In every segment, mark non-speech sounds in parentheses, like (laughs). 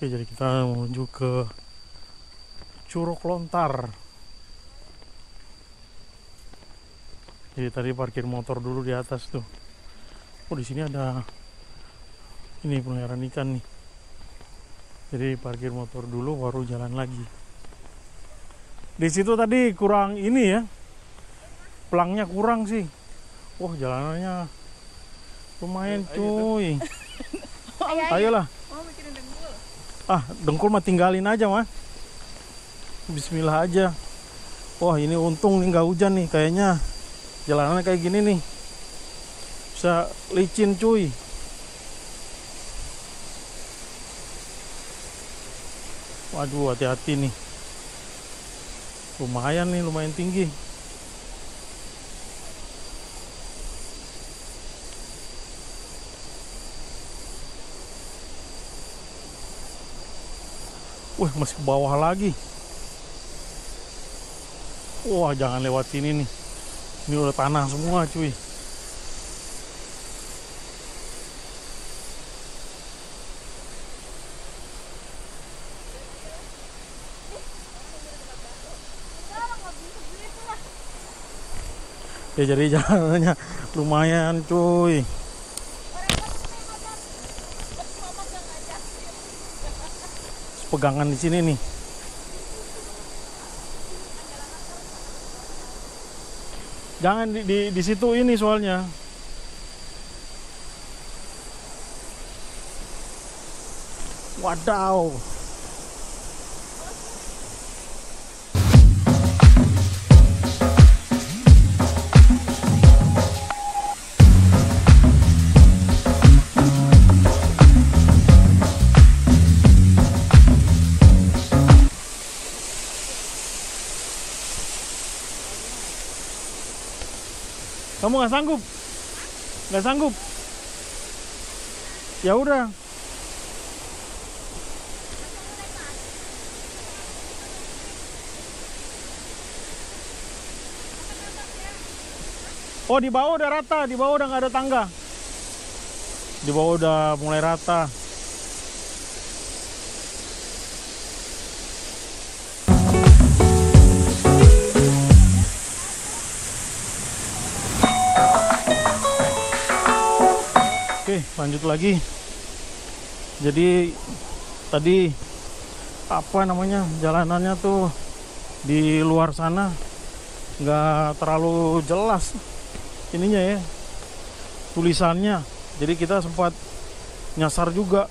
Oke, jadi kita menuju ke Curug Lontar. Jadi tadi parkir motor dulu di atas tuh. Oh, di sini ada ini peliharaan ikan nih. Jadi parkir motor dulu baru jalan lagi. Di situ tadi kurang ini ya. Pelangnya kurang sih. Wah, jalanannya lumayan cuy. Ayolah. Ah, dengkul mah tinggalin aja mah. Bismillah aja. Wah, ini untung nih nggak hujan nih. Kayaknya jalanannya kayak gini nih. Bisa licin cuy. Waduh, hati-hati nih. Lumayan nih, lumayan tinggi. Wah, masih ke bawah lagi. Wah, jangan lewat sini nih. Ini udah tanah semua, cuy. Ya jadi (laughs) jalannya lumayan, cuy. Pegangan di sini nih. Jangan di, di, di situ ini soalnya. Wadaw. Kamu nggak sanggup? Nggak sanggup? Ya udah. Oh di bawah udah rata, di bawah udah nggak ada tangga. Di bawah udah mulai rata. Lanjut lagi. Jadi tadi apa namanya jalanannya tuh di luar sana nggak terlalu jelas ininya ya tulisannya. Jadi kita sempat nyasar juga,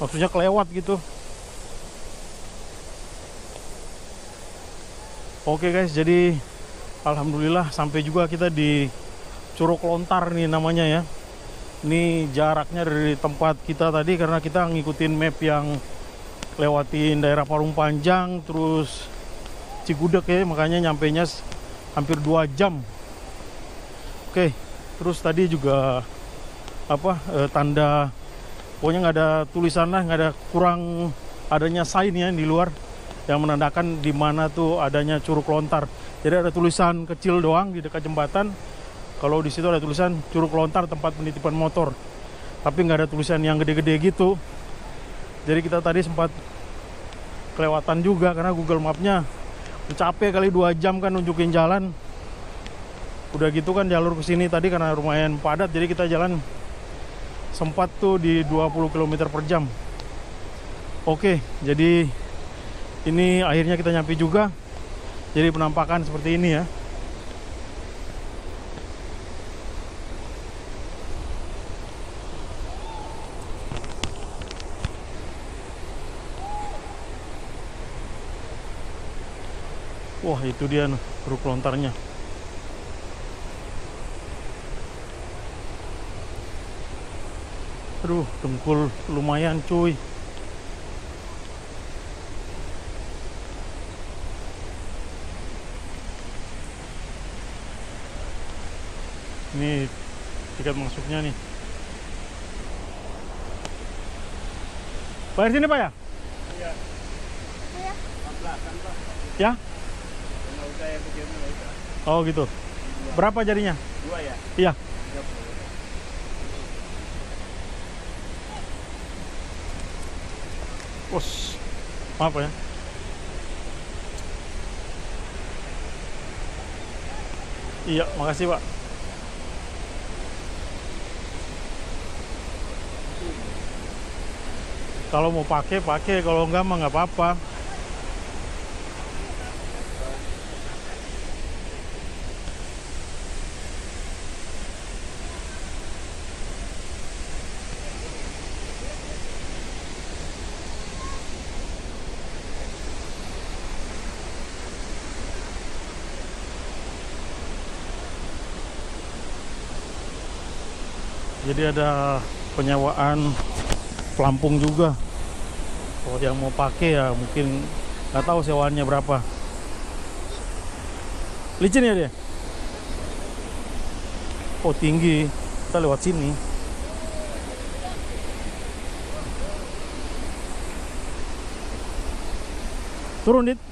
maksudnya kelewat gitu. Oke guys, jadi alhamdulillah sampai juga kita di Curug Lontar nih namanya ya. Ini jaraknya dari tempat kita tadi karena kita ngikutin map yang lewatin daerah Parung Panjang terus Cigudeg ya makanya nyampe nya hampir 2 jam. Oke, terus tadi juga apa eh, tanda pokoknya nggak ada tulisan lah, nggak ada kurang adanya sign ya di luar yang menandakan di mana tuh adanya Curug Lontar. Jadi ada tulisan kecil doang di dekat jembatan kalau di situ ada tulisan Curug Lontar tempat penitipan motor. Tapi nggak ada tulisan yang gede-gede gitu. Jadi kita tadi sempat kelewatan juga karena Google Mapnya capek kali dua jam kan nunjukin jalan. Udah gitu kan jalur ke sini tadi karena lumayan padat jadi kita jalan sempat tuh di 20 km per jam. Oke, jadi ini akhirnya kita nyampe juga. Jadi penampakan seperti ini ya. Wah itu dia nih, truk lontarnya. Aduh, dengkul lumayan cuy. Ini tiket masuknya nih. Bayar sini Pak ya? Iya. Ya? Nggak usah yang kecil nggak usah. Oh gitu. Berapa jadinya? Dua ya. Iya. Us, maaf ya. Iya, makasih Pak. Kalau mau pakai, pakai. Kalau enggak mah nggak apa-apa. Jadi ada penyewaan pelampung juga. Kalau yang mau pakai ya mungkin nggak tahu sewaannya berapa. Licin ya dia? Oh tinggi. Kita lewat sini. Turun dit.